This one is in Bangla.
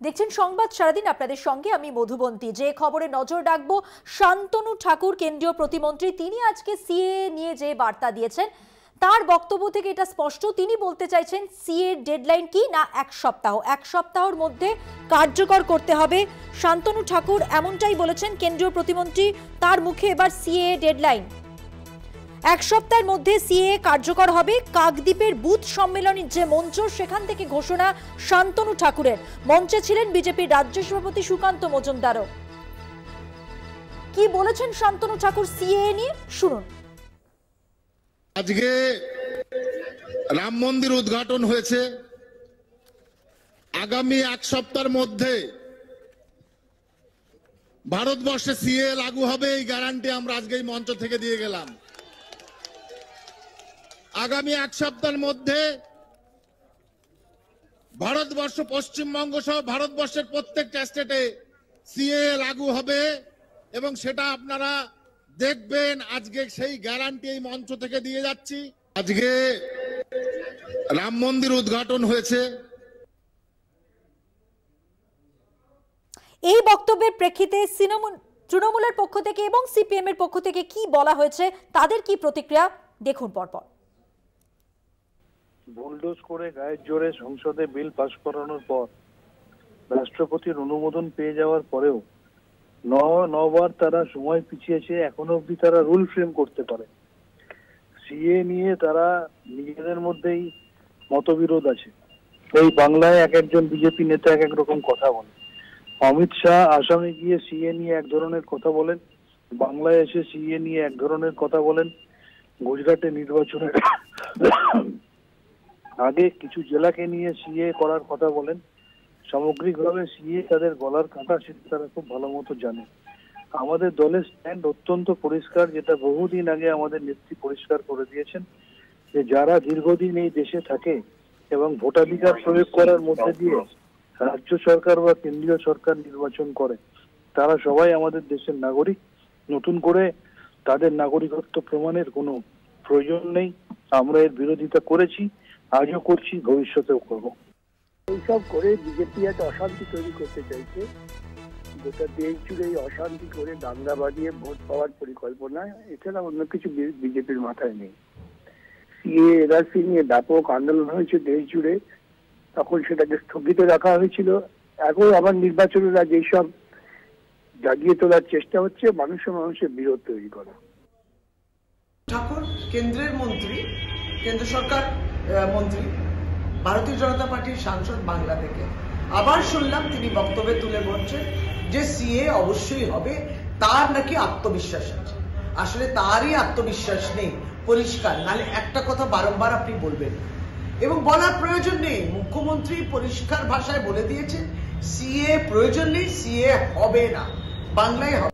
দেখছেন সংবাদ সারাদিন আপনাদের সঙ্গে, আমি মধুবন্তী। যে খবরে নজর রাখব, শান্তনু ঠাকুর, কেন্দ্রীয় প্রতিমন্ত্রী। তিনি আজকে সিএ নিয়ে যে বার্তা দিয়েছেন, তার বক্তব্য থেকে এটা স্পষ্ট। তিনি বলতে চাইছেন, সিএ ডেডলাইন কি না এক সপ্তাহ? এক সপ্তাহের মধ্যে কার্যকর করতে হবে। শান্তনু ঠাকুর এমনটাই বলেছেন, কেন্দ্রীয় প্রতিমন্ত্রী, তার মুখে এবার সিএ ডেডলাইন। এক সপ্তাহের মধ্যে সিএ কার্যকর হবে। কাকদ্বীপের বুথ সম্মেলনের যে মঞ্চ, সেখান থেকে ঘোষণা শান্তনু ঠাকুরের। মঞ্চে ছিলেন বিজেপির রাজ্য সভাপতি সুকান্ত মজুমদারও। কি বলেছেন শান্তনু ঠাকুর সিএ নিয়ে? শুনুন। আজকে রাম মন্দির উদ্ঘাটন হয়েছে। আগামী এক সপ্তাহের মধ্যে ভারতবর্ষে সিএ লাগু হবে, এই গ্যারান্টি আমরা আজকে এই মঞ্চ থেকে দিয়ে গেলাম। আগামী এক সপ্তাহের মধ্যে ভারতবর্ষ, পশ্চিমবঙ্গ সহ ভারতবর্ষের প্রত্যেকটা স্টেটে সিএ লাগু হবে এবং সেটা আপনারা দেখবেন। আজকে সেই গ্যারান্টি এই মঞ্চ থেকে দিয়ে যাচ্ছি। আজকে রাম মন্দির উদ্ঘাটন হয়েছে। এই বক্তব্যের প্রেক্ষিতে তৃণমূল তৃণমূলের পক্ষ থেকে এবং সিপিএম এর পক্ষ থেকে কি বলা হয়েছে, তাদের কি প্রতিক্রিয়া, দেখুন পরপর। বুলডোজ করে গায়ের জোরে সংসদে বিল পাশ করানোর পর রাষ্ট্রপতির অনুমোদন পেয়ে যাওয়ার পরেও নবার তারা সময় পিছিয়েছে, এখনও অব্দি তারা রুল ফ্রেম করতে পারে। সিএ নিয়ে তারা নিজেদের মধ্যেই মতবিরোধ আছে। এই বাংলায় এক একজন বিজেপি নেতা এক এক রকম কথা বলে। অমিত শাহ আসামে গিয়ে সিএ নিয়ে এক ধরনের কথা বলেন, বাংলায় এসে সিএ নিয়ে এক ধরনের কথা বলেন, গুজরাটে নির্বাচনের আগে কিছু জেলাকে নিয়ে সিএ করার কথা বলেন। সামগ্রিকভাবে সিএ তাদের গলার কাঁটা সেটা তারা খুব ভালো মতো জানে। আমাদের দলের স্ট্যান্ড অত্যন্ত পরিষ্কার, যেটা বহুদিন আগে আমাদের নেত্রী পরিষ্কার করে দিয়েছেন যে যারা দীর্ঘদিন এই দেশে থাকে এবং ভোটাধিকার প্রয়োগ করার মধ্যে দিয়ে রাজ্য সরকার বা কেন্দ্রীয় সরকার নির্বাচন করে, তারা সবাই আমাদের দেশের নাগরিক। নতুন করে তাদের নাগরিকত্ব প্রমাণের কোনো প্রয়োজন নেই আমরা এর বিরোধিতা করেছি, আজও করছি, ভবিষ্যতেও করব। এইসব করে বিজেপি একটা অশান্তি তৈরি করতে চাইছে। গোটা দেশ জুড়ে এই অশান্তি করে দাঙ্গা বাজিয়ে ভোট পাওয়ার পরিকল্পনা, এছাড়া অন্য কিছু বিজেপির মাথায় নেই। সিএ এনআরসি নিয়ে ব্যাপক আন্দোলন হয়েছে দেশ জুড়ে। তখন সেটাকে স্থগিত রাখা হয়েছিল। এখন আবার নির্বাচনেরা যেসব জাগিয়ে তোলার চেষ্টা হচ্ছে মানুষের মানুষের বিরোধ তৈরি করা। কেন্দ্রের মন্ত্রী, কেন্দ্র সরকার মন্ত্রী, ভারতীয় জনতা পার্টির সাংসদ বাংলা থেকে আবার শুনলাম তিনি বক্তব্যে তুলে বলছেন যে সিএ অবশ্যই হবে, তার নাকি আত্মবিশ্বাস আছে। আসলে তারই আত্মবিশ্বাস নেই, পরিষ্কার। নালে একটা কথা বারংবার আপনি বলবেন। এবং বলার প্রয়োজন নেই, মুখ্যমন্ত্রী পরিষ্কার ভাষায় বলে দিয়েছেন, সিএ প্রয়োজন নেই, সিএ হবে না, বাংলায় হবে।